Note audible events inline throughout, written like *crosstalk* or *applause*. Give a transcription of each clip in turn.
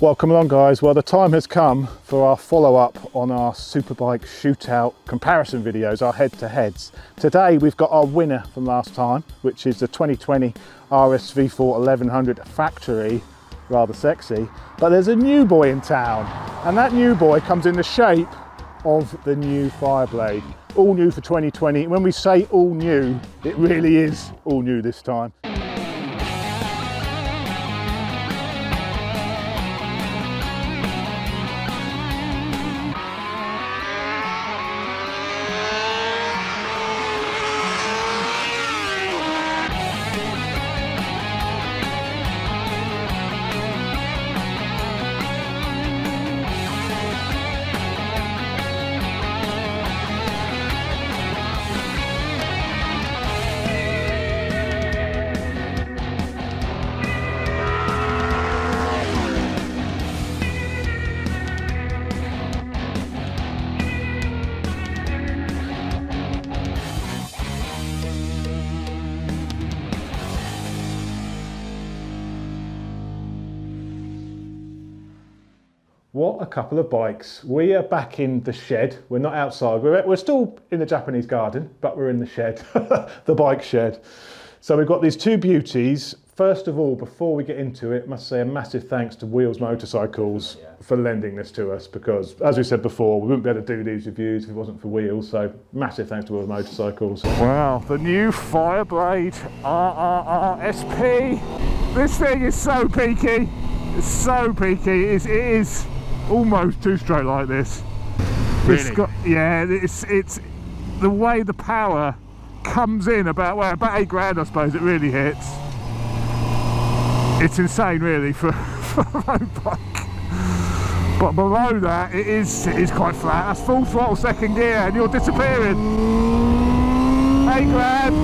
Well, come along guys. Well, the time has come for our follow-up on our Superbike shootout comparison videos, our head-to-heads. Today we've got our winner from last time, which is the 2020 RSV4 1100 factory, rather sexy. But there's a new boy in town, and that new boy comes in the shape of the new Fireblade. All new for 2020. When we say all new, it really is all new this time. What a couple of bikes. We are back in the shed. We're not outside. We're, we're still in the Japanese garden, but we're in the shed, *laughs* the bike shed. So we've got these two beauties. First of all, before we get into it, must say a massive thanks to Wheels Motorcycles yeah. for lending this to us because, as we said before, we wouldn't be able to do these reviews if it wasn't for Wheels. So massive thanks to Wheels Motorcycles. Wow, the new Fireblade RRRSP. This thing is so peaky. It's so peaky. It is, it is almost two stroke like this. Really? It's got, yeah, it's it's the way the power comes in about well about eight grand I suppose it really hits. It's insane really for, *laughs* for a road bike. But below that it is it is quite flat. That's full throttle second gear and you're disappearing. Eight grand.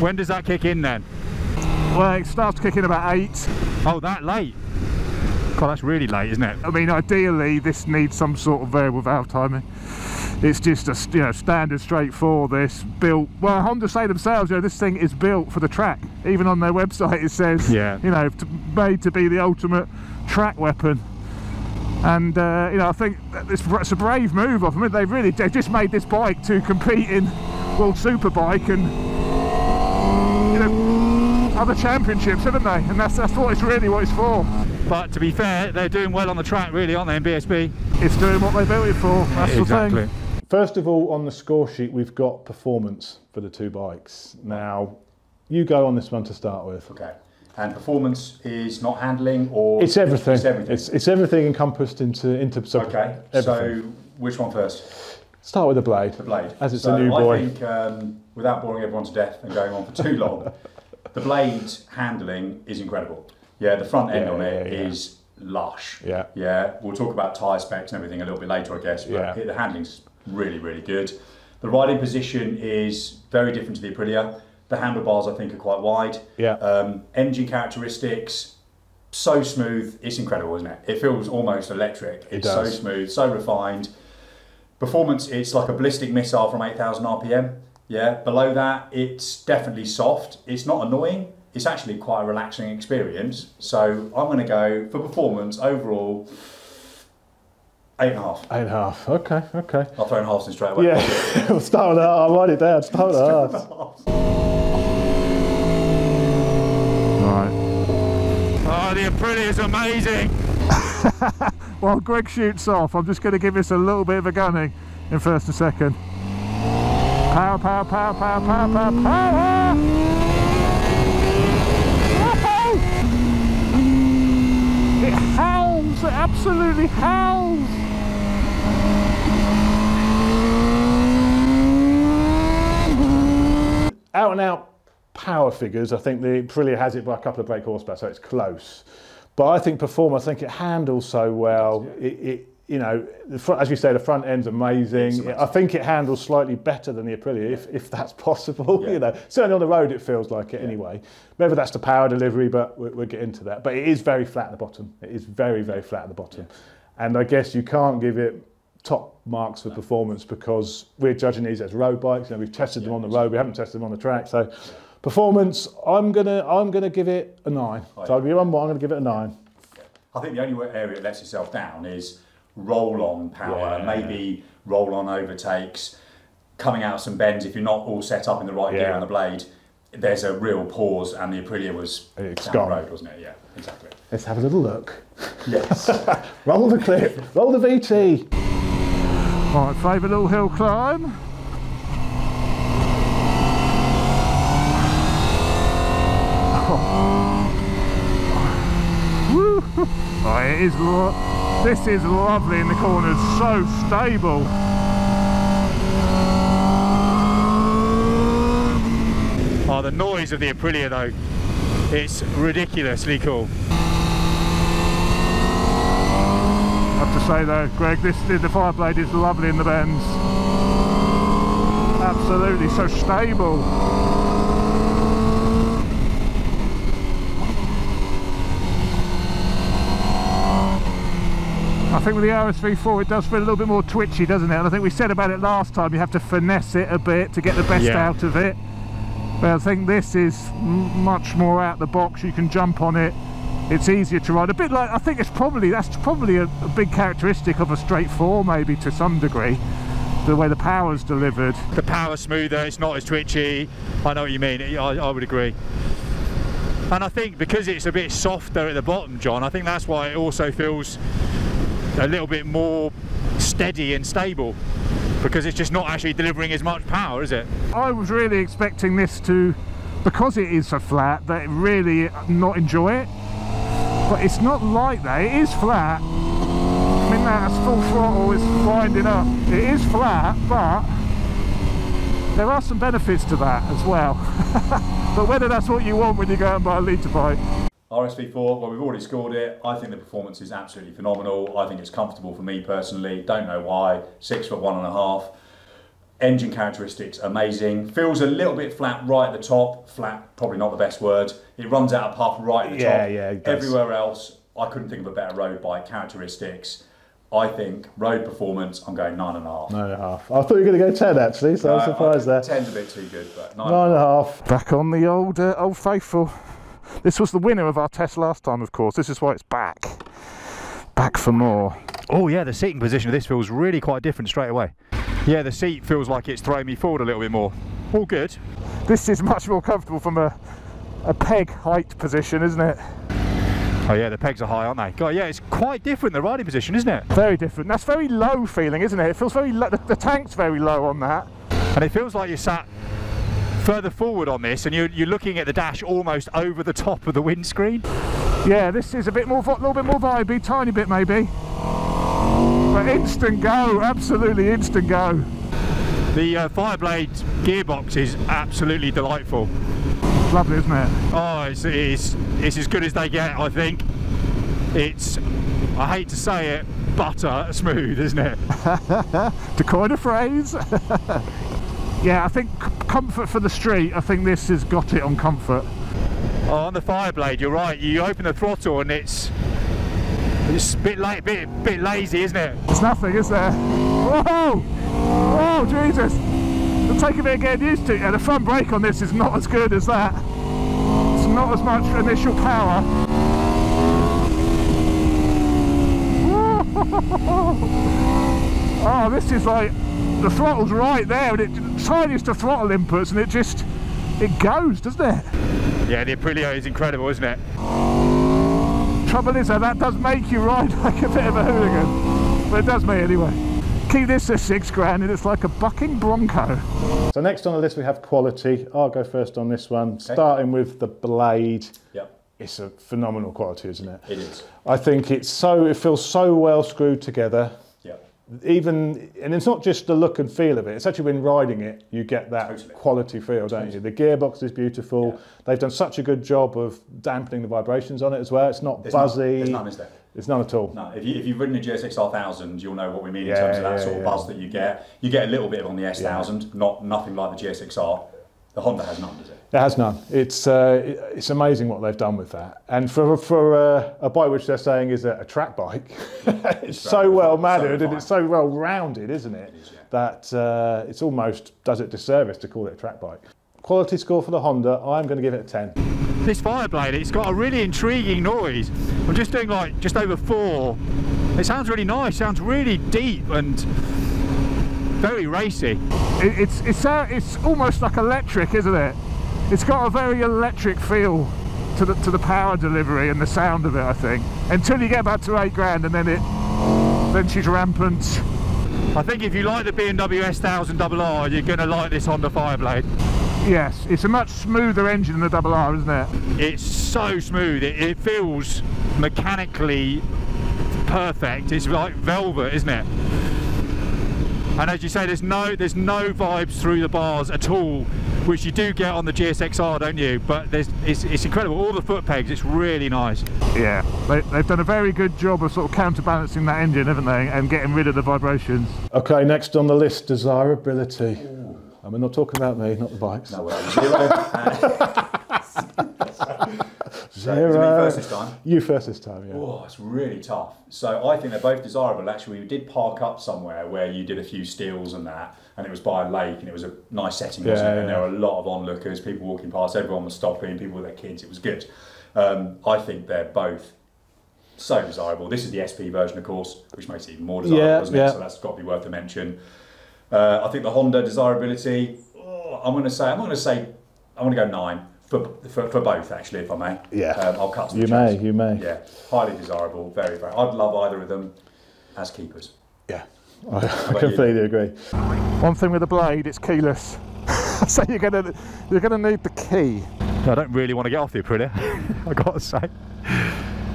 When does that kick in then? Well, it starts kicking about eight. Oh, that late? God, that's really late, isn't it? I mean, ideally, this needs some sort of variable valve timing. It's just a you know standard straight four this built. Well, Honda say themselves, you know, this thing is built for the track. Even on their website, it says, yeah. you know, made to be the ultimate track weapon. And uh, you know, I think it's, it's a brave move of them. I mean, they really they've just made this bike to compete in World Superbike and other championships, haven't they? And that's that's what it's really what it's for. But to be fair, they're doing well on the track, really, aren't they? In BSB, it's doing what they built it for. That's exactly. the thing. First of all, on the score sheet, we've got performance for the two bikes. Now, you go on this one to start with. Okay. And performance is not handling, or it's everything. It's everything. It's, it's everything encompassed into into. Okay. Everything. So, which one first? Start with the blade. The blade. As it's so a new boy. I think, um, without boring everyone to death and going on for too long, *laughs* the blade handling is incredible. Yeah, the front end yeah, on it yeah, yeah. is lush. Yeah. Yeah. We'll talk about tyre specs and everything a little bit later, I guess. But yeah. the handling's really, really good. The riding position is very different to the Aprilia. The handlebars, I think, are quite wide. Yeah. Um, engine characteristics, so smooth. It's incredible, isn't it? It feels almost electric. It's it so smooth, so refined. Performance, it's like a ballistic missile from 8,000 RPM. Yeah, below that, it's definitely soft. It's not annoying. It's actually quite a relaxing experience. So I'm going to go for performance overall. Eight and a half. Eight and a half. Okay, okay. I'll throw in halves in straight away. Yeah, *laughs* we'll start with that. I'll write it down. Start with halves. Right. Oh, the Aprilia is amazing. *laughs* While Greg shoots off, I'm just going to give this a little bit of a gunning in first and second. Power, power, power, power, power, power, power! It howls, it absolutely howls! Out and out power figures, I think the Aprilia has it by a couple of brake horsepower, so it's close. But I think performance, I think it handles so well. It, it you know, front, as you say, the front end's amazing. I think it handles slightly better than the Aprilia, if, if that's possible. Yeah. You know, certainly on the road it feels like it yeah. anyway. Maybe that's the power delivery, but we'll, we'll, get into that. But it is very flat at the bottom. It is very, very flat at the bottom. Yeah. And I guess you can't give it top marks for no. performance because we're judging these as road bikes. You know, we've tested them on the road, we haven't tested them on the track. So Performance, I'm gonna I'm gonna give it a nine. So I'll one. I'm gonna give it a nine. I think the only area it lets itself down is roll on power, Yeah. maybe roll on overtakes, coming out of some bends if you're not all set up in the right gear on the blade. There's a real pause, and the Aprilia was It's down gone. the road, wasn't it? Yeah, exactly. Let's have a little look. Yes. *laughs* Roll the clip. Roll the VT. Right, favourite little hill climb. *laughs* Woo! *laughs* Oh, it is lo- this is lovely in the corners, so stable. Oh, the noise of the Aprilia though, it's ridiculously cool. I have to say though, Greg, this the Fireblade is lovely in the bends. Absolutely, so stable. Think with the RSV4 it does feel a little bit more twitchy, doesn't it? And I think we said about it last time, you have to finesse it a bit to get the best Yeah. out of it. But I think this is much more out the box. You can jump on it. It's easier to ride. A bit like I think it's probably that's probably a, a big characteristic of a straight four, maybe to some degree. The way the power's delivered. the power smoother, it's not as twitchy. I know what you mean, I, I would agree. And I think because it's a bit softer at the bottom, John, I think that's why it also feels a little bit more steady and stable because it's just not actually delivering as much power, is it? I was really expecting this to, because it is so flat, that really not enjoy it. But it's not like that. It is flat. I mean, that's full throttle. It's winding up. It is flat, but there are some benefits to that as well. *laughs* but whether that's what you want when you go and buy a litre bike, RSV4, well, we've already scored it. I think the performance is absolutely phenomenal. I think it's comfortable for me personally. Don't know why. Six foot one and a half. Engine characteristics amazing. Feels a little bit flat right at the top. Flat, probably not the best word. It runs out of puff right at the Yeah, top. yeah, it does. Everywhere else, I couldn't think of a better road bike characteristics. I think road performance, I'm going nine and a half. Nine and a half. I thought you were going to go ten actually, so I was Uh, surprised there. Ten's a bit too good, but nine. Nine and a half. back on the old uh, old faithful. This was the winner of our test last time, of course. This is why it's back. Back for more. Oh yeah, the seating position of this feels really quite different straight away. Yeah, the seat feels like it's throwing me forward a little bit more. All good. This is much more comfortable from a, a peg height position, isn't it? Oh yeah, the pegs are high, aren't they? God, yeah, it's quite different, the riding position, isn't it? Very different. That's very low feeling, isn't it? It feels very low. The, the tank's very low on that. And it feels like you're sat further forward on this and you're, you're looking at the dash almost over the top of the windscreen. Yeah, this is a bit more, a little bit more vibey, tiny bit maybe. But instant go, absolutely instant go. The uh, Fireblade gearbox is absolutely delightful. Lovely, isn't it? Oh, it's, it's, it's as good as they get, I think. It's, I hate to say it, butter smooth, isn't it? *laughs* To coin a phrase. *laughs* yeah, I think comfort for the street. I think this has got it on comfort. Oh, on the Fireblade, you're right. You open the throttle and it's, it's a bit, la- bit, bit lazy, isn't it? it's nothing, is there? Whoa! Whoa, Jesus! It'll take a bit of getting used to. Yeah, the front brake on this is not as good as that. It's not as much initial power. *laughs* Oh, this is like the throttle's right there, and it tiniest of throttle inputs, and it just it goes, doesn't it? Yeah, the Aprilia is incredible, isn't it? Trouble is, though, that does make you ride *laughs* like a bit of a hooligan, but it does me anyway. Keep this at six grand, and it's like a bucking bronco. So next on the list we have quality. I'll go first on this one. Starting with the blade. Yep, It's a phenomenal quality, isn't it? it is. I think it's so it feels so well screwed together. Even and it's not just the look and feel of it. It's actually when riding it you get that Totally. quality feel, don't you? The gearbox is beautiful. Yeah. They've done such a good job of dampening the vibrations on it as well. It's not There's buzzy. There's none, is there? It's none at all. No, if, you, if you've ridden a GSX R1000, you'll know what we mean in terms of that yeah, sort of yeah. buzz that you get. You get a little bit on the S1000, not nothing like the GSXR. The Honda has none, does it? It has none. It's uh, it's amazing what they've done with that. And for for uh, a bike which they're saying is a, a track bike, *laughs* it's so very well refined, so mannered and it's so well rounded, isn't it? is, yeah. That uh, it's almost does it disservice to call it a track bike. quality score for the Honda, I'm going to give it a 10. This Fireblade, it's got a really intriguing noise. I'm just doing like just over four. It sounds really nice, sounds really deep and very racy. It, it's it's uh, it's almost like electric, isn't it? It's got a very electric feel to the to the power delivery and the sound of it. I think until you get back to eight grand, and then it then she's rampant. I think if you like the BMW S1000 RR, you're going to like this Honda Fireblade. Yes, it's a much smoother engine than the double R, isn't it? It's so smooth, it, it feels mechanically perfect. It's like velvet, isn't it? And as you say, there's no there's no vibes through the bars at all, which you do get on the GSXR, don't you? But there's it's, it's incredible. All the foot pegs, it's really nice. Yeah, they, they've done a very good job of sort of counterbalancing that engine, haven't they, and getting rid of the vibrations. Okay, next on the list, desirability. And we're not talking about me, not the bikes. No, well, zero. *laughs* Zero. Is first this time? You first this time, yeah. Oh, it's really tough. So I think they're both desirable. Actually, we did park up somewhere where you did a few steals and that, and it was by a lake, and it was a nice setting, wasn't Yeah. And there were a lot of onlookers, people walking past, everyone was stopping, people with their kids. It was good. Um, I think they're both so desirable. This is the SP version, of course, which makes it even more desirable, Yeah, doesn't yeah. it? So that's got to be worth a mention. Uh, I think the Honda desirability. Oh, I'm going to say I'm going to say I'm going to go nine for, for, for both actually, if I may. Yeah. Um, I'll cut. to the You may, chase. you may. Yeah, highly desirable, very, very. I'd love either of them as keepers. Yeah, I, I about you? completely agree. One thing with the blade, it's keyless. *laughs* so you're gonna you're gonna need the key. I don't really want to get off the Aprilia, I got to say.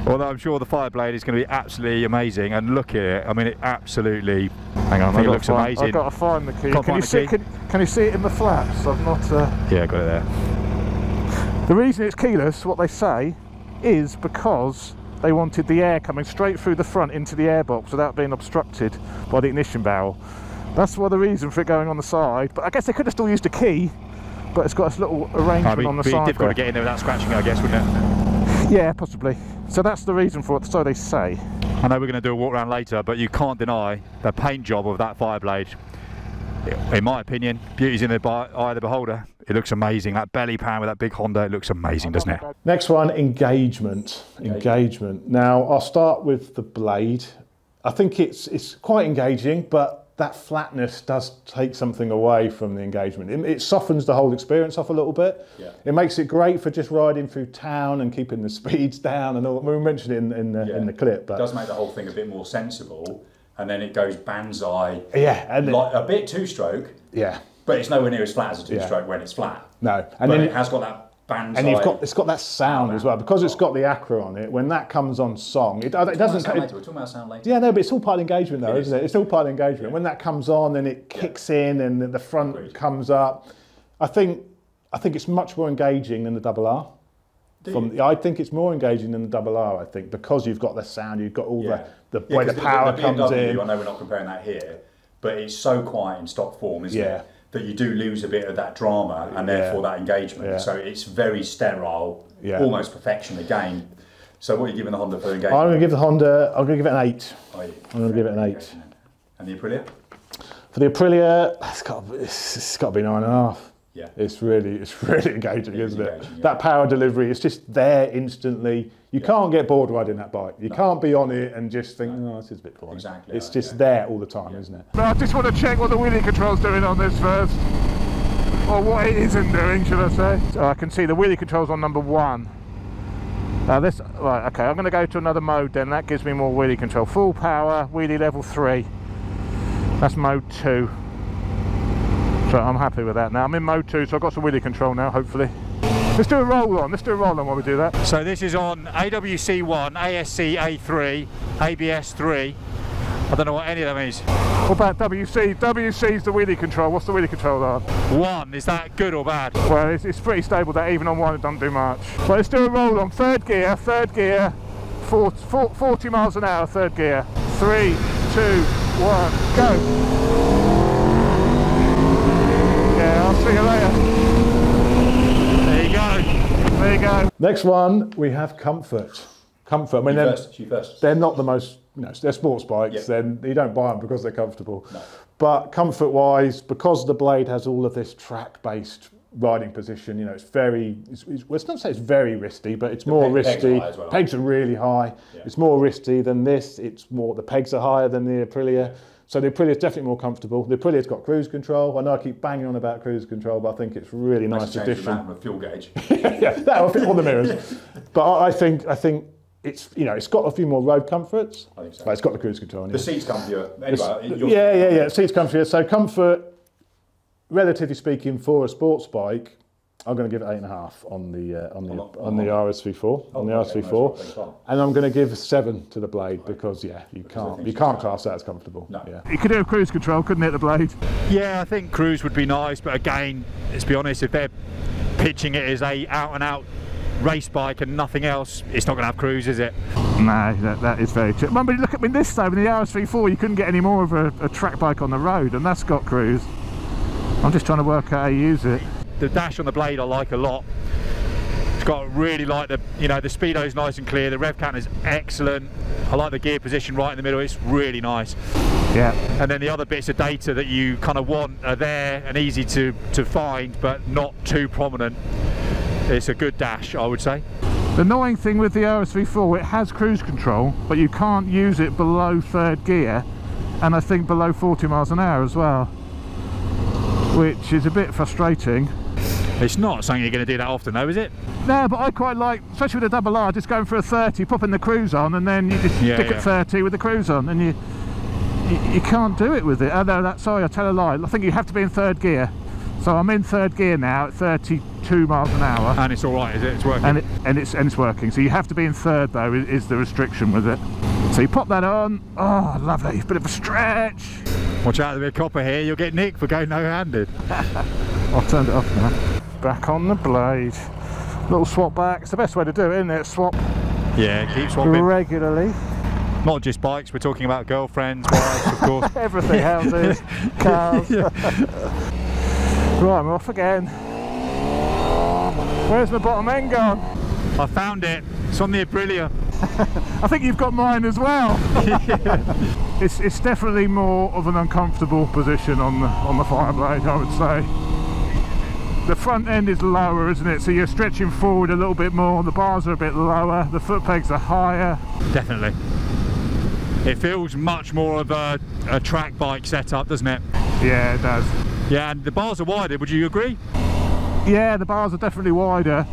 Although I'm sure the Fireblade is going to be absolutely amazing, and look at it. I mean, it absolutely. Hang on, I think it looks to find, amazing. I've got to find the key. Can't Can you see? key. Can, can you see it in the flaps? I've not. Uh... Yeah, got it there. The reason it's keyless, what they say, is because they wanted the air coming straight through the front into the airbox without being obstructed by the ignition barrel. That's why the reason for it going on the side. But I guess they could have still used a key, but it's got this little arrangement It'd be, on the be side. difficult to there. get in there without scratching, it, I guess, wouldn't it? Yeah, possibly. So that's the reason for it. So they say. I know we're going to do a walk around later, but you can't deny the paint job of that Fireblade. In my opinion, beauty's in the eye of the beholder. It looks amazing. That belly pan with that big Honda, it looks amazing, doesn't it? Next one, engagement. Engagement. Now, I'll start with the blade. I think it's it's quite engaging, but that flatness does take something away from the engagement. It, it softens the whole experience off a little bit. Yeah. It makes it great for just riding through town and keeping the *laughs* speeds down and all. We mentioned it in, in, the, in the clip, It does make the whole thing a bit more sensible, and then it goes banzai, yeah, and like a bit two-stroke, yeah, but it's nowhere near as flat as a Yeah. two-stroke when it's flat. no, and but then it has got that banzai. and you've got it's got that sound as well because it's got the Acra on it. When that comes on song, it, it doesn't. Sound it- later. We're talking about sound later. Yeah, no, but it's all part of engagement, though, It isn't is. it? It's all part of engagement. When that comes on and it kicks in and the- the front Agreed. comes up, I think I think it's much more engaging than the double R. Do From you? I think it's more engaging than the double R. I think because you've got the sound, you've got all Yeah. the the Yeah, way the power the comes BMW, in. I know we're not comparing that here, but it's so quiet in stock form, isn't Yeah. it? That you do lose a bit of that drama and therefore that engagement. So it's very sterile, almost perfection again. So what are you giving the Honda for engagement? I'm going to give the Honda. I'm going to give it an eight. Are you? I'm going to give it an eight. And the Aprilia? For the Aprilia, it's got it's, it's got to be nine and a half. Yeah. It's really it's *laughs* really engaging, It is isn't it? yeah. That power delivery, it's just there instantly. You can't get bored riding that bike. You can't be on it and just think, oh, this is a bit boring. Exactly It's right, just yeah. there all the time, isn't it? But I just want to check what the wheelie control's doing on this first. Or what it isn't doing, should I say. So I can see the wheelie controls on number one. Now this, right, okay, I'm going to go to another mode then. That gives me more wheelie control. Full power, wheelie level three. That's mode two. So I'm happy with that now. I'm in mode two, so I've got some wheelie control now, hopefully. Let's do a roll on. Let's do a roll on while we do that. So this is on AWC1, ASC A3, ABS 3. I don't know what any of them is. What about WC? WC's the wheelie control. What's the wheelie control on? One, is that good or bad? Well, it's, it's pretty stable that even on one it doesn't do much. But let's do a roll on third gear, third gear, 40, 40 miles an hour, third gear. Three, two, one, go. Yeah, I'll see you later. There you go. There you go. Next one, we have comfort. Comfort. I mean, You they're, first. You first. they're not the most, you know, they're sports bikes. Yeah. Then you don't buy them because they're comfortable. No. But comfort-wise, because the blade has all of this track-based riding position. You know, it's very. It's, it's, well, it's not to say it's very wristy, but it's more peg- pegs are high as well. Pegs are really high. Yeah. It's more wristy than this. It's more. The pegs are higher than the Aprilia. So the Aprilia is definitely more comfortable. The Aprilia's got cruise control. I know I keep banging on about cruise control, but I think it's really nice the addition. with fuel gauge. *laughs* *laughs* yeah, that will fit all the mirrors. But I, think I think it's you know it's got a few more road comforts. I think so. But it's got the cruise control. The seats you. Anyway, yeah, yeah, yeah. Seats comfort. So comfort, relatively speaking, for a sports bike, I'm going to give it eight and a half on the uh, on the On- on the RSV4 on the Oh, okay, RSV4, nice, nice. and I'm going to give seven to the blade because yeah, you can't you can't class that as comfortable. No. Yeah. You could do a cruise control, couldn't it, the blade? Yeah, I think cruise would be nice, but again, let's be honest, if they're pitching it as a out and out race bike and nothing else, it's not going to have cruise, is it? No, that, that is very true. Remember, look at me this time in the RSV4, you couldn't get any more of a, a track bike on the road, and that's got cruise. I'm just trying to work out how you use it. The dash on the blade I like a lot. It's got really like the you know the speedo is nice and clear. The rev count is excellent. I like the gear position right in the middle. It's really nice. Yeah. And then the other bits of data that you kind of want are there and easy to to find, but not too prominent. It's a good dash, I would say. The annoying thing with the RSV4, it has cruise control, but you can't use it below third gear, and I think below 40 miles an hour as well, which is a bit frustrating. It's not something you're going to do that often, though, is it? No, but I quite like, especially with a double R, just going for a 30, popping the cruise on, and then you just Yeah, stick yeah. at 30 with the cruise on, and you, you you can't do it with it. Oh no, that sorry, I tell a lie. I think you have to be in third gear. So I'm in third gear now at 32 miles an hour. And it's all right, is it? It's working. and it, and it's and it's working. So you have to be in third though is, is the restriction with it. So you pop that on. Oh, lovely! Bit of a stretch. Watch out, there's a bit of copper here. You'll get nicked for going no-handed. *laughs* I've turned it off now. Back on the blade. Little swap back. It's the best way to do it, isn't it? Swap Yeah, keep swapping. regularly. Not just bikes. We're talking about girlfriends, wives, of course. *laughs* Everything, houses, *laughs* cars. right, I'm off again. Where's my bottom end gone? I found it. It's on the Aprilia. *laughs* I think you've got mine as well. it's it's definitely more of an uncomfortable position on the on the Fireblade, I would say. The front end is lower, isn't it? So you're stretching forward a little bit more. The bars are a bit lower. The foot pegs are higher. Definitely. It feels much more of a, a track bike setup, doesn't it? Yeah, it does. Yeah, and the bars are wider. Would you agree? Yeah, the bars are definitely wider.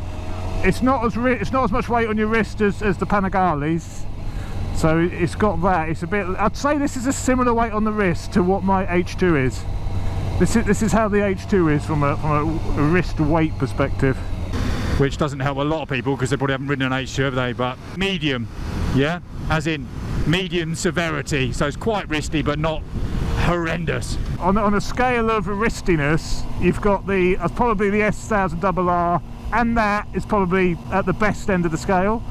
It's not as it's not as much weight on your wrist as, as the Panigales. So it's got that. It's a bit. I'd say this is a similar weight on the wrist to what my H2 is. This is this is how the H2 is from a from a, wrist weight perspective. Which doesn't help a lot of people because they probably haven't ridden an H2, have they? But medium, yeah, as in medium severity. So it's quite wristy, but not horrendous. On, on a scale of wristiness, you've got the uh, probably the S1000RR, and that is probably at the best end of the scale.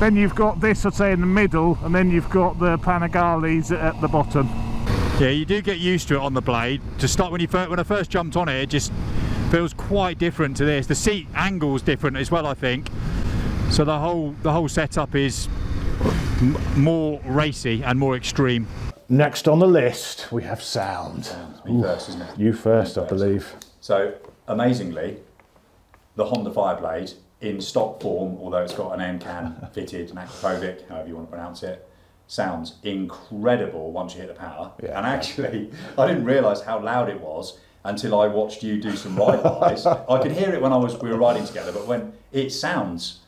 Then you've got this, I'd say, in the middle, and then you've got the Panigales at the bottom. Yeah, you do get used to it on the blade. To start when you first, when I first jumped on it, it just feels quite different to this. The seat angle's different as well, I think. So the whole the whole setup is m- more racy and more extreme. Next on the list, we have sound. Me first, isn't it? You first, I First. believe. So amazingly, the Honda Fireblade in stock form, although it's got an NCAN fitted, an Akrapovic, however you want to pronounce it, sounds incredible once you hit the power. Yeah. And actually, I didn't realise how loud it was until I watched you do some ride bys. *laughs* I could hear it when I was we were riding together, but when it sounds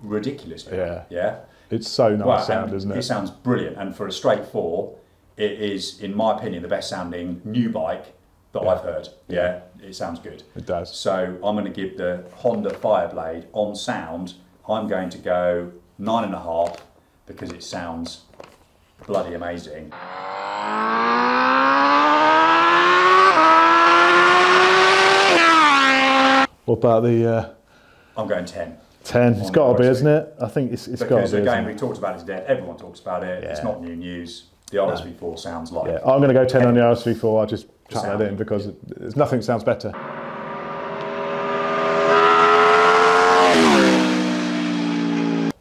ridiculous. Yeah. Yeah. It's so nice Well, sound, isn't it? It sounds brilliant, and for a straight four, it is, in my opinion, the best sounding new bike that I've heard. Yeah, it sounds good. It does. So I'm going to give the Honda Fireblade on sound. I'm going to go nine and a half because it sounds bloody amazing. What about the uh, I'm going ten 10? It's got to be, isn't it? I think it's, it's got to because be. again we talked about it today. Everyone talks about it. It's not new news. The RSV4 sounds like Yeah, I'm going to go 10 on the 10. RSV4. I'll just chuck that in because it, there's nothing sounds better.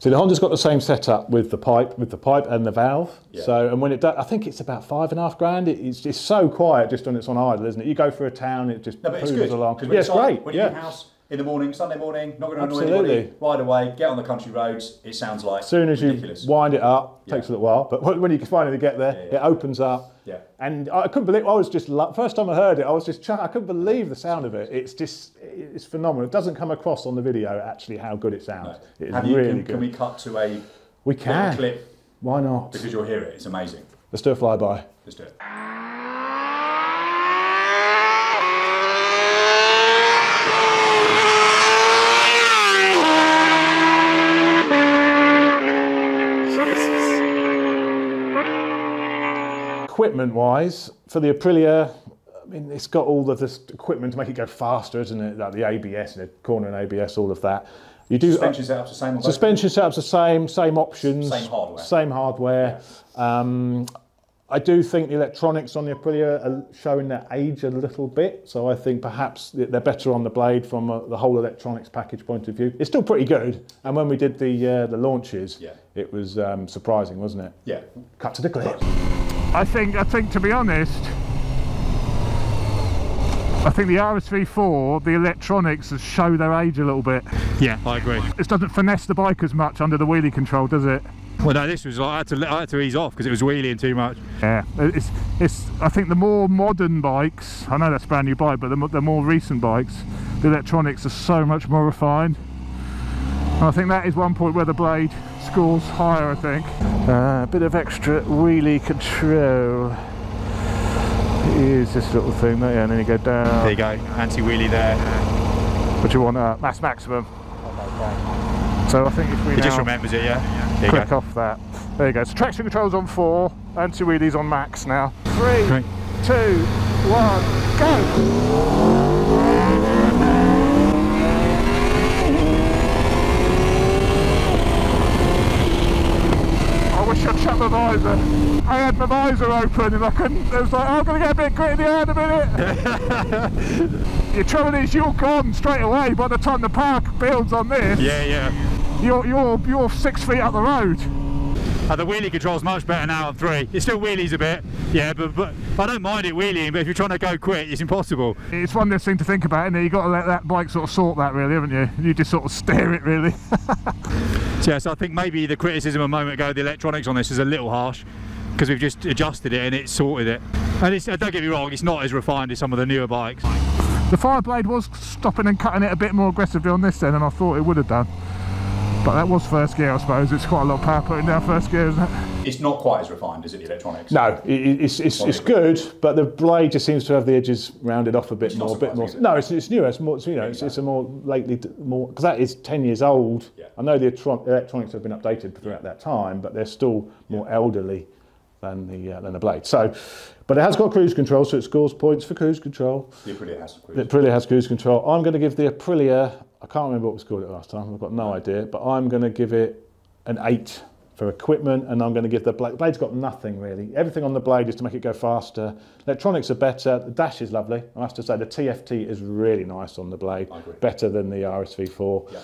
So the Honda's got the same setup with the pipe, with the pipe and the valve. Yeah. So and when it, do, I think it's about five and a half grand. It, it's just so quiet just when it's on idle, isn't it? You go through a town, it just No, but it's good. along. Yeah, it's on- great. When you're in Yeah. house in the morning, Sunday morning, not going to annoy Absolutely. anybody. Ride away, get on the country roads. It sounds like As soon as ridiculous. you wind it up, Yeah. takes a little while, but when you finally get there, Yeah, yeah. it opens up. Yeah. And I couldn't believe. I was just first time I heard it. I was just. I couldn't believe the sound of it. It's just. It's phenomenal. It doesn't come across on the video actually how good it sounds. It is you, really can, good. can we cut to a we bit of a can. clip Why not? because you'll hear it. It's amazing. Let's do a flyby. Let's do it. Equipment wise, for the Aprilia, I mean, it's got all of this equipment to make it go faster, isn't it? Like the ABS, and the corner and ABS, all of that. You do Suspension setup's the same? Suspension setup's the same, same options, Same hardware. Same hardware. Um, I do think the electronics on the Aprilia are showing their age a little bit, so I think perhaps they're better on the blade from uh the whole electronics package point of view. It's still pretty good, and when we did the uh, the launches, Yeah. it was um, surprising, wasn't it? Yeah. Cut to the clip. I think, I think to be honest, I think the RSV4, the electronics has show their age a little bit. Yeah, I agree. This doesn't finesse the bike as much under the wheelie control, does it? Well, no, this was like I had to I had to ease off because it was wheeling too much. Yeah, it's, it's. I think the more modern bikes, I know that's a brand new bike, but the, the more recent bikes, the electronics are so much more refined. And I think that is one point where the blade scores higher. I think. Uh, a bit of extra wheelie control. Is this little thing there, yeah, and then you go down. There you go, anti-wheelie there. What you want up? That's maximum. So I think if we It just now remembers it, yeah. There click go. off that. There you go. So traction control's on four, anti wheelies on max now. Three, Great. two, one, go! I wish I'd shut my visor. I had my visor open and I couldn't. It was like, oh, I'm going to get a bit gritty in the air in a minute. *laughs* the trouble is, you're gone straight away by the time the power builds on this. Yeah, yeah. You're, you're, you're six feet up the road. Uh, the wheelie control's much better now on three. It still wheelies a bit, yeah, but, but I don't mind it wheeling, but if you're trying to go quick, it's impossible. It's one less thing to think about, and you've got to let that bike sort of sort that, really, haven't you? You just sort of steer it, really. So, yeah, so I think maybe the criticism a moment ago, the electronics on this is a little harsh because we've just adjusted it and it's sorted it. And it's, uh, don't get me wrong, it's not as refined as some of the newer bikes. the Fireblade was stopping and cutting it a bit more aggressively on this then than I thought it would have done. But that was first gear, I suppose. It's quite a lot of power putting down first gear, isn't it? It's not quite as refined as it, the electronics. No, it, it's, it's, it's good, but the blade just seems to have the edges rounded off a bit It's not more. bit more. No, it's, it's newer. It's more. It's, you know, it's, it's a more lately more because that is ten years old. Yeah. I know the electronics have been updated throughout that time, but they're still more elderly than the uh, than the blade. So, but it has got cruise control, so it scores points for cruise control. The Aprilia has some The Aprilia has cruise control. I'm going to give the Aprilia. I can't remember what we scored it last time. I've got no idea, but I'm going to give it an eight for equipment, and I'm going to give the blade. Blade's got nothing really. Everything on the blade is to make it go faster. Electronics are better. The dash is lovely. I have to say the TFT is really nice on the blade. Better than the RSV4. Yeah.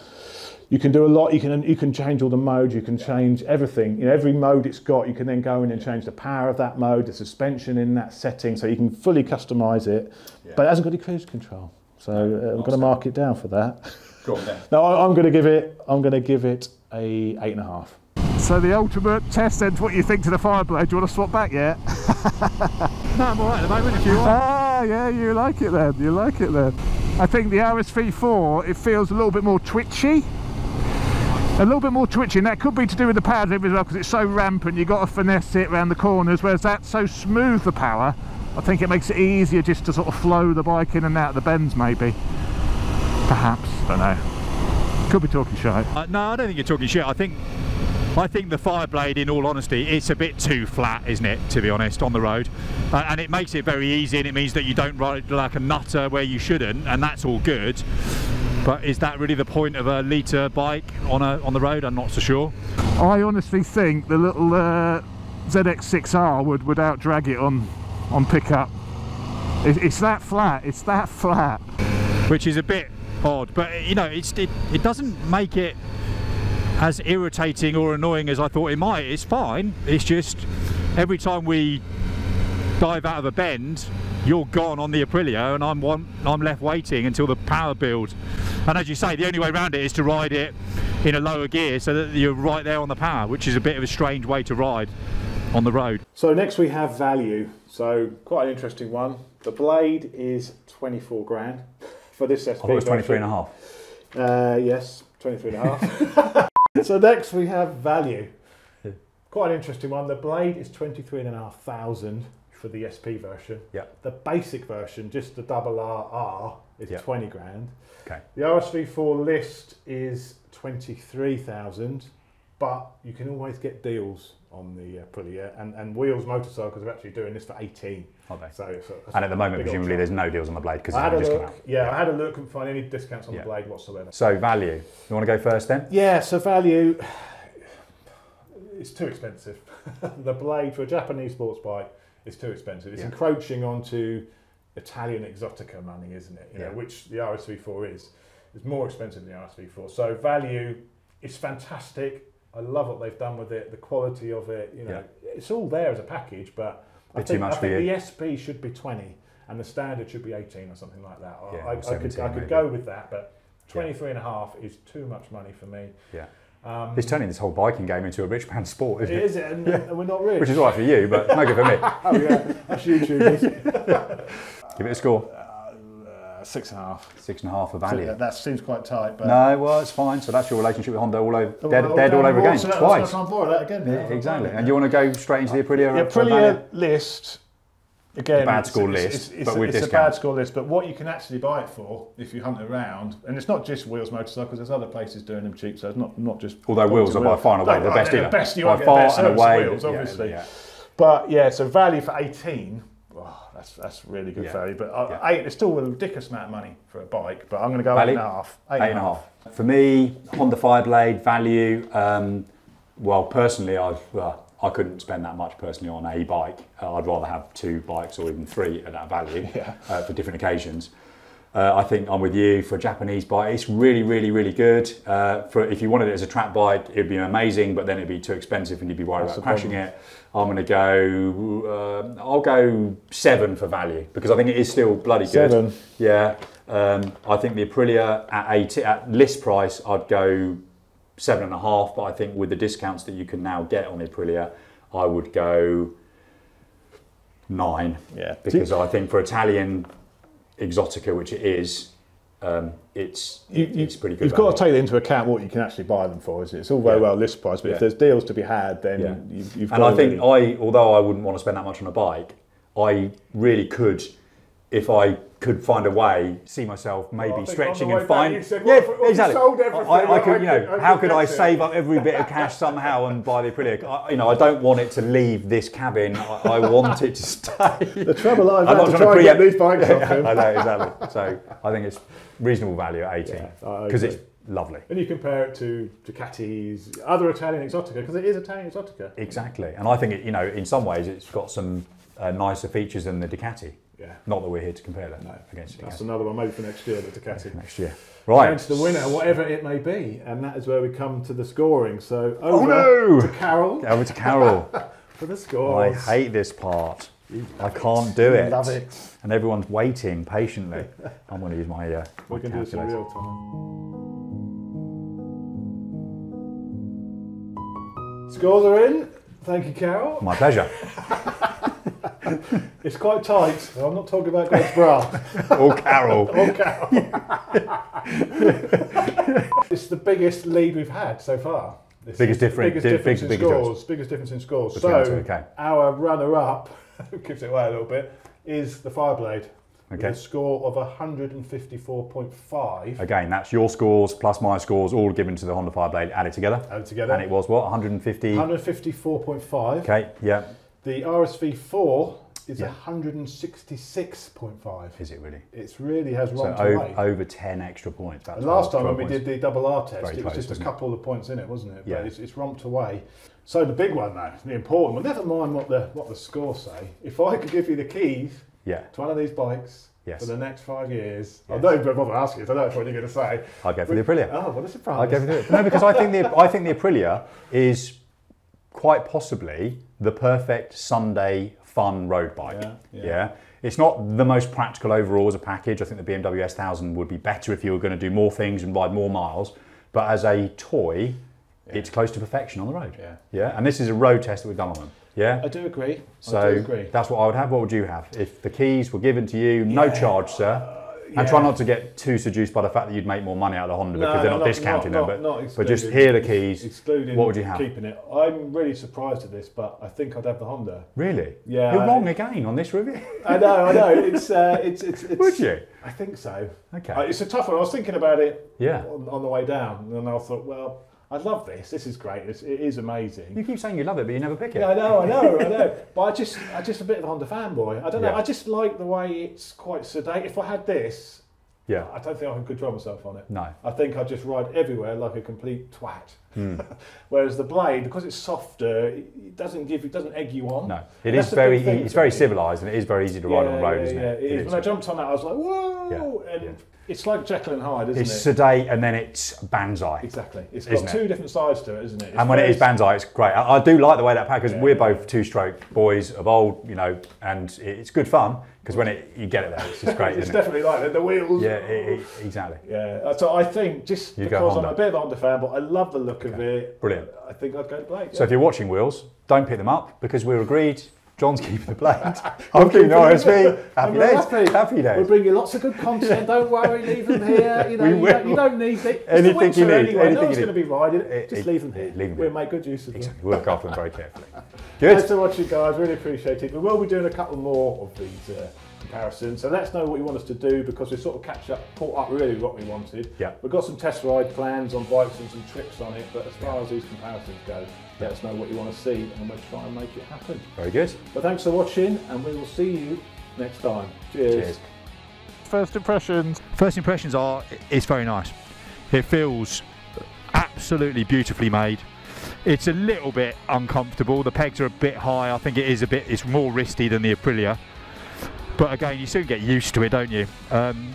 You can do a lot. You can you can change all the modes. You can change everything. In every mode it's got, you can then go in and change the power of that mode, the suspension in that setting, so you can fully customise it. Yeah. But it hasn't got any cruise control, so uh, I'm going to mark it down for that. *laughs* Go on then. No, I, I'm going to give it. I'm going to give it a eight and a half. So the ultimate test ends. what you think to the Fireblade? Do you want to swap back yet? *laughs* No, I'm alright at the moment if you want. Ah, yeah, you like it then. You like it then. I think the RSV4, it feels a little bit more twitchy. A little bit more twitchy, and that could be to do with the power delivery as well, because it's so rampant, you've got to finesse it around the corners, whereas that's so smooth, the power, I think it makes it easier just to sort of flow the bike in and out of the bends, maybe. Perhaps, don't know. Could be talking shit. Uh, no, I don't think you're talking shit. I think I think the Fireblade, in all honesty, it's a bit too flat, isn't it? To be honest, on the road, uh, and it makes it very easy, and it means that you don't ride like a nutter where you shouldn't, and that's all good. But is that really the point of a litre bike on a on the road? I'm not so sure. I honestly think the little uh, ZX6R would, would out drag it on, on pickup. It, it's that flat, it's that flat. which is a bit odd. But you know, it's, it it doesn't make it as irritating or annoying as I thought it might. It's fine. It's just every time we dive out of a bend, you're gone on the Aprilia, and I'm one. I'm left waiting until the power build. And as you say, the only way around it is to ride it in a lower gear so that you're right there on the power, which is a bit of a strange way to ride on the road. So next we have value. So quite an interesting one. The blade is 24 grand for this SP. I thought it was 23 and a half. Uh, yes, 23 and a half. *laughs* so next we have value. Quite an interesting one. The blade is 23 and a half thousand for the SP version. Yeah. The basic version, just the double RR, is Yeah. 20 grand. Okay. The RSV4 list is 23,000, but you can always get deals on the uh, Aprilia, and, and Wheels Motorcycles are actually doing this for 18. Are they? So it's a, it's And at the moment, presumably, option. there's no deals on the blade because I had a just look. come out. Yeah, I had a look, couldn't find any discounts on Yeah. the blade whatsoever. So value. You want to go first then? Yeah, so value, it's too expensive. *laughs* the blade for a Japanese sports bike is too expensive. It's Yeah. encroaching onto Italian exotica money, isn't it? You know, Yeah. which the RSV4 is. It's more expensive than the RSV4. So value is fantastic. I love what they've done with it. The quality of it, you know, it's all there as a package. But I think, much I think the SP should be 20 and the standard should be 18 or something like that. I- Yeah, I, I could, 17 I could go with that, but 23 and a half is too much money for me. Yeah. Um, It's turning this whole biking game into a rich man's sport, isn't it it? is, and, and we're not rich. Which is all right for you, but no good for me. *laughs* Oh yeah, that's YouTubers. *laughs* Give it a score. Six and a half. Six and a half for value. that seems quite tight, but No, well, it's fine. So that's your relationship with Honda all over, Oh, dead, well, dead all down over again, water, that- twice. I'm bored of that again. Yeah, exactly. And you want to go straight into the Aprilia? Yeah, for value? Aprilia list again. bad it's- score it's, list, it's, it's, but a, with it's a bad score list. But what you can actually buy it for if you hunt around, and it's not just Wheels Motorcycles. There's other places doing them cheap, so it's not not just. Although Wheels are by far and away No, the best they're dealer. The best you by far better and away. Wheels, obviously. But yeah, so value for 18. Oh, that's that's really good Yeah. value. But uh, Yeah. eight, it's still a ridiculous amount of money for a bike. But I'm going to go Value? eight and a half. Eight and a half. For me, Honda Fireblade value. Um, well, personally, I well, I couldn't spend that much personally on a bike. Uh, I'd rather have two bikes or even three at that value *laughs* Yeah. uh, for different occasions. Uh, I think I'm with you for a Japanese bike. It's really, really, really good. Uh, for if you wanted it as a track bike, it'd be amazing, but then it'd be too expensive and you'd be worried That's about crashing problem. it. I'm going to go. Uh, I'll go seven for value because I think it is still bloody good. Seven. Yeah. Um, I think the Aprilia at eight at list price, I'd go seven and a half. But I think with the discounts that you can now get on the Aprilia, I would go nine Yeah. because I think for Italian exotica, which it is, um, it's You, you, it's pretty good. You've got to take into account what you can actually buy them for. Is it? It's all very Yeah. well list price, but Yeah. if there's deals to be had, then Yeah. you've, you've And I think really- I, although I wouldn't want to spend that much on a bike, I really could, if I could find a way, see myself maybe Well, stretching and way find. said, yeah, well, if- well, you exactly. sold everything, I, I could, you know, could- I how could could I get it. save up every bit of cash somehow and buy the Aprilia? I, you know, I don't want it to leave this cabin. I, I want it to *laughs* stay. the trouble I've I'm had not to trying to try and get preempt- these bikes *laughs* off him. I know exactly. So I think it's reasonable value at 18 because agree. it's lovely. And you compare it to Ducati's other Italian Exotica because it is Italian Exotica. Exactly, and I think it, you know, in some ways, it's got some uh, nicer features than the Ducati. Yeah, Not that we're here to compare that No, against that's another one maybe for next year. The Ducati. next year. Right. Against the winner, whatever it may be, and that is where we come to the scoring. So Oh, no! to Carol *laughs* Over to Carol. *laughs* for the score. I hate this part. I can't do it. Love it. And everyone's waiting patiently. *laughs* I'm going to use my, uh, my We can do this in real time. Scores are in. Thank you, Carol. My pleasure. *laughs* It's quite tight. I'm not talking about Greg's bra. *laughs* Or Carol. *laughs* or Carol. it's the biggest lead we've had so far. This Biggest the difference- Biggest difference big- in biggest scores. Biggest difference in scores. Between so okay. our runner-up, gives it away a little bit, is the Fireblade. With Okay. a score of 154.5 Again, that's your scores plus my scores, all given to the Honda Fireblade, added together. added together. And it was what? 150? 154.5. Okay, yeah. The RSV4 is Yeah. 166.5. Is it really? It really has So romped over, over 10 extra points. About last time when we points. did the double R test, Very it was close, just a wasn't it? couple of points in it, wasn't it? Yeah. But it's, it's romped away. So the big one though, the important one, never mind what the what the scores say. If I could give you the keys Yeah, to one of these bikes, Yes. for the next five years. Yes. I don't even bother asking you. I know what you're going to say. I'd go for the Aprilia. Oh, what a surprise! I'd go for the No, because I think the I think the Aprilia is quite possibly the perfect Sunday fun road bike. Yeah, yeah. It's not the most practical overall as a package. I think the BMW S1000 would be better if you were going to do more things and ride more miles. But as a toy, it's close to perfection on the road. Yeah. Yeah. And this is a road test that we've done on them. Yeah. I do agree. I So do agree. that's what I would have. What would you have? If the keys were given to you, no charge, sir. And try not to get too seduced by the fact that you'd make more money out of the Honda because they're not, discounting not, them. not, But, not but just here the keys. Excluding What would you have? Keeping it. I'm really surprised at this, but I think I'd have the Honda. Really? Yeah, You're wrong again on this review. I know, I know. *laughs* It's, uh, it's, it's, it's. Would you? I think so. Okay. Uh, it's a tough one. I was thinking about it Yeah. on, on the way down, and I thought, well, I love this. This is great. It's, it is amazing. You keep saying you love it, but you never pick it. Yeah, I know, I know, I know. *laughs* But I just, I'm just a bit of a Honda fanboy. I don't know. Yeah. I just like the way it's quite sedate. If I had this, Yeah. I don't think I can control myself on it. No. I think I'd just ride everywhere like a complete twat. Hmm. *laughs* Whereas the blade, because it's softer, it it doesn't give, it doesn't egg you on. No. It is very it's very civilised and it is very easy to ride on the road, yeah, isn't yeah, it? it is. When I jumped on that, I was like, whoa! Yeah, And yeah. it's like Jekyll and Hyde, isn't It's it? It's sedate and then it's banzai. Exactly. It's got it? two different sides to it, isn't it? It's And when it is banzai, it's great. I, I do like the way that pack because Yeah, we're yeah. both two-stroke boys of old, you know, and it's good fun because when it you get it there, it's just *laughs* great, It's isn't it? definitely like that. The wheels. Yeah, it, it, exactly. Yeah. So I think just You go because I'm a bit of a Honda fan, but I love the look of it. Brilliant. I think I'd go to Blake. So yeah. if you're watching Wheels, don't pick them up because we're agreed. John's keeping the blade. *laughs* I'm keeping the RSV. Happy days. happy. Happy We'll days. bring you lots of good content. *laughs* Don't worry, leave them here. You *laughs* know, We you, don't, will. you don't need it. It's Anything the winter you need, Anyway. anything no one's going to be riding it. It- Just it- leave them here. leave them We'll make good use of them. Exactly. We'll look after them very carefully. Good. Thanks for watching, guys. Really appreciate it. We will be doing a couple more of these uh, comparisons. So let us know what you want us to do because we sort of catch up, caught up really what we wanted. Yeah. We've got some test ride plans on bikes and some trips on it. But as far as these comparisons go, let us know what you want to see and we'll try and make it happen. Very good. But thanks for watching and we will see you next time. Cheers. Cheers. First impressions. First impressions are it's very nice. It feels absolutely beautifully made. It's a little bit uncomfortable. The pegs are a bit high. I think it is a bit. It's more wristy than the Aprilia. But again, you soon get used to it, don't you? Um,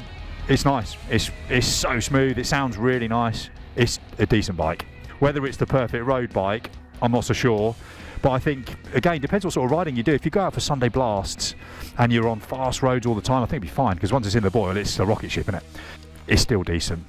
it's nice. It's it's so smooth. It sounds really nice. It's a decent bike. Whether it's the perfect road bike, I'm not so sure. But I think again depends what sort of riding you do. If you go out for Sunday blasts and you're on fast roads all the time, I think it'd be fine because once it's in the boil, it's a rocket ship, isn't it? It's still decent.